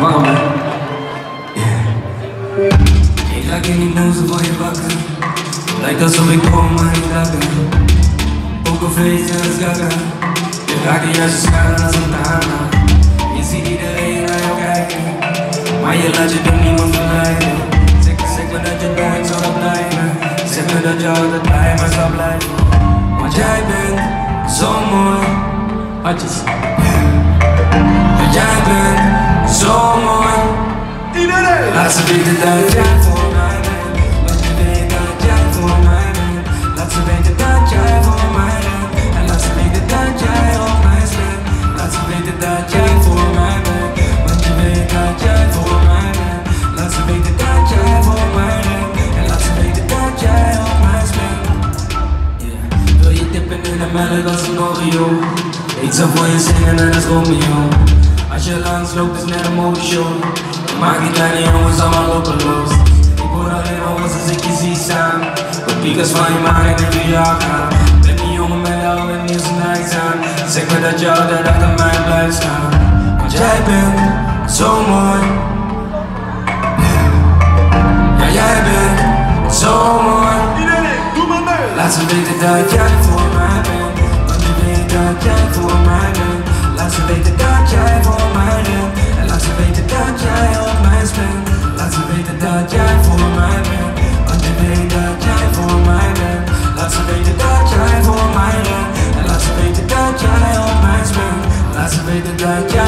Waarom hè? Ik raak in die nozen voor je wakker. Lijkt alsof ik kom, maar niet lakker. Pokerface en gaga. Je raakt de juiste schade als een tana. Je ziet iedereen naar jou kijken. Maar je laat je door niemand verleiden. Zeg, zeg me dat je nooit zal blijven. Zeg me dat je altijd bij me zal blijven. Want jij bent zo mooi. Hartjes. Want Laat ze weten dat jij voor mij bent. Laat ze weten dat jij voor mij bent. Laat ze weten dat jij voor mij bent. En laat ze weten dat jij op mij bent. Laat ze weten dat jij voor mij bent. Want je weet dat jij voor mij bent. Laat ze weten dat jij voor mij bent. En laat ze weten dat jij op mij. Yeah. Wil je dippen in de melk als een Oreo? Ik zal voor je zingen net als Romeo. Als je langs loopt is net een modeshow. Maak die kleine jongens allemaal lopeloos. Ik word alleen hoors als ik je zie staan. De piekers van je maag en in jaar gaan. Ben die jongen met jou en nieuws nights aan. Zeg me dat je altijd achter mij blijft staan. Want jij bent zo mooi. Ja, jij bent zo mooi. Maar! Laat ze weten dat jij voor mij bent. Want je weet dat jij dat jij voor mij bent. Als je weet dat jij voor mij bent. Laat ze weten dat jij voor mij bent. En laat ze weten dat jij op mij speelt. Laat ze weten dat jij.